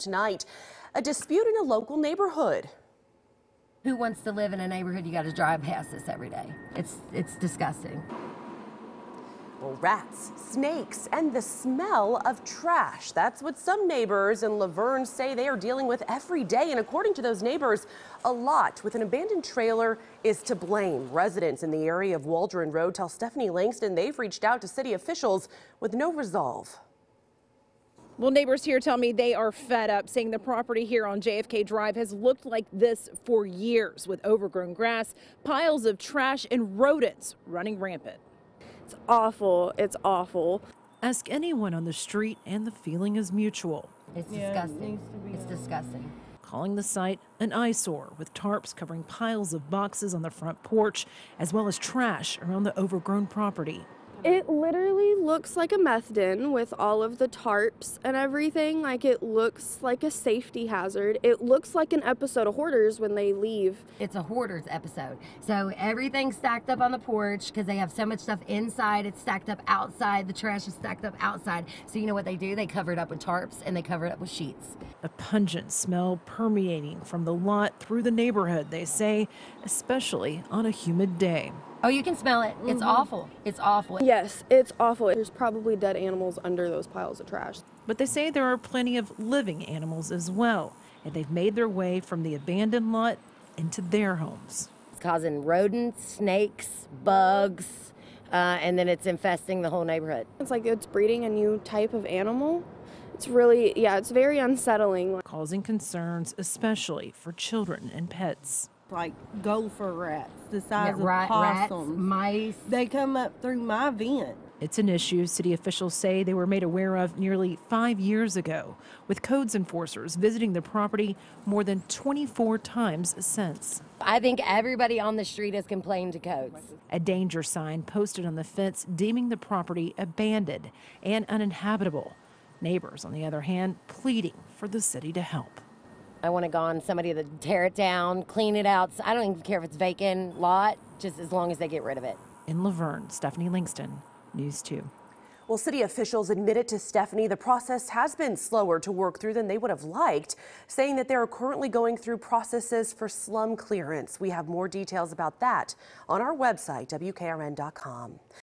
tonight. A dispute in a local neighborhood. Who wants to live in a neighborhood you got to drive past this every day? It's it's disgusting. Well, rats, snakes, and the smell of trash. That's what some neighbors in La Vergne say they are dealing with every day. And according to those neighbors, a lot with an abandoned trailer is to blame. Residents in the area of Waldron Road tell Stephanie Langston they've reached out to city officials with no resolve. Well, neighbors here tell me they are fed up, saying the property here on JFK Drive has looked like this for years with overgrown grass, piles of trash, and rodents running rampant. It's awful. It's awful. Ask anyone on the street, and the feeling is mutual. It's disgusting. it's disgusting. Calling the site an eyesore with tarps covering piles of boxes on the front porch, as well as trash around the overgrown property. It literally looks like a meth den with all of the tarps and everything. Like it looks like a safety hazard. It looks like an episode of Hoarders when they leave. It's a hoarders episode. So everything's stacked up on the porch because they have so much stuff inside. It's stacked up outside. The trash is stacked up outside. So you know what they do? They cover it up with tarps and they cover it up with sheets. A pungent smell permeating from the lot through the neighborhood, they say, especially on a humid day. Oh, you can smell it. It's awful. It's awful. Yes, it's awful. There's probably dead animals under those piles of trash. But they say there are plenty of living animals as well, and they've made their way from the abandoned lot into their homes. It's causing rodents, snakes, bugs, uh, and then it's infesting the whole neighborhood. It's like it's breeding a new type of animal. It's really, yeah, it's very unsettling. causing concerns, especially for children and pets. Like gopher rats, the Yeah, size of rat, rats, mice. They come up through my vent. It's an issue city officials say they were made aware of nearly five years ago, with codes enforcers visiting the property more than 24 times since. I think everybody on the street has complained to codes. A danger sign posted on the fence deeming the property abandoned and uninhabitable. Neighbors, on the other hand, pleading for the city to help. I want to go on somebody to tear it down, clean it out. I don't even care if it's vacant lot, just as long as they get rid of it. In La Vergne, Stephanie Langston, News 2. Well, city officials admitted to Stephanie the process has been slower to work through than they would have liked, saying that they are currently going through processes for slum clearance. We have more details about that on our website, WKRN.com.